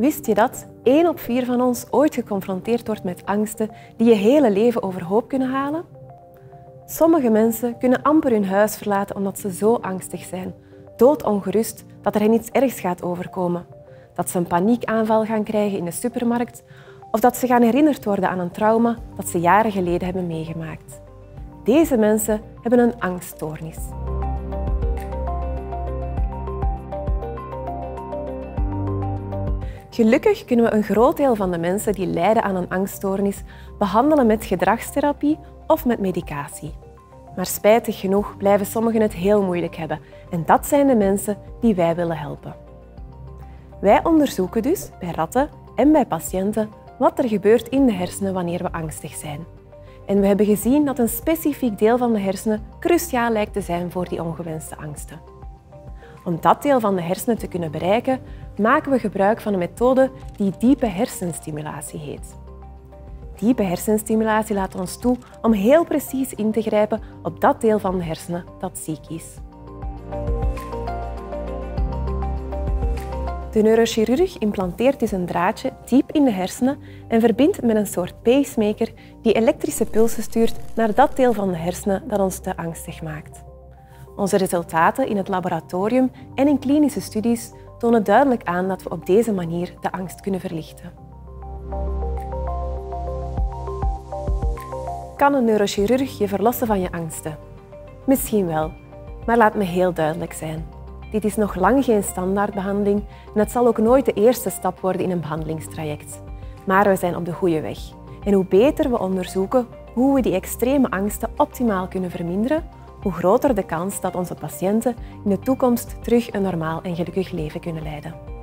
Wist je dat één op vier van ons ooit geconfronteerd wordt met angsten die je hele leven overhoop kunnen halen? Sommige mensen kunnen amper hun huis verlaten omdat ze zo angstig zijn, doodongerust dat er hen iets ergs gaat overkomen. Dat ze een paniekaanval gaan krijgen in de supermarkt of dat ze gaan herinnerd worden aan een trauma dat ze jaren geleden hebben meegemaakt. Deze mensen hebben een angststoornis. Gelukkig kunnen we een groot deel van de mensen die lijden aan een angststoornis behandelen met gedragstherapie of met medicatie. Maar spijtig genoeg blijven sommigen het heel moeilijk hebben en dat zijn de mensen die wij willen helpen. Wij onderzoeken dus bij ratten en bij patiënten wat er gebeurt in de hersenen wanneer we angstig zijn. En we hebben gezien dat een specifiek deel van de hersenen cruciaal lijkt te zijn voor die ongewenste angsten. Om dat deel van de hersenen te kunnen bereiken, maken we gebruik van een methode die diepe hersenstimulatie heet. Diepe hersenstimulatie laat ons toe om heel precies in te grijpen op dat deel van de hersenen dat ziek is. De neurochirurg implanteert dus een draadje diep in de hersenen en verbindt met een soort pacemaker die elektrische pulsen stuurt naar dat deel van de hersenen dat ons te angstig maakt. Onze resultaten in het laboratorium en in klinische studies tonen duidelijk aan dat we op deze manier de angst kunnen verlichten. Kan een neurochirurg je verlossen van je angsten? Misschien wel, maar laat me heel duidelijk zijn. Dit is nog lang geen standaardbehandeling en het zal ook nooit de eerste stap worden in een behandelingstraject. Maar we zijn op de goede weg. En hoe beter we onderzoeken hoe we die extreme angsten optimaal kunnen verminderen, hoe groter de kans dat onze patiënten in de toekomst terug een normaal en gelukkig leven kunnen leiden.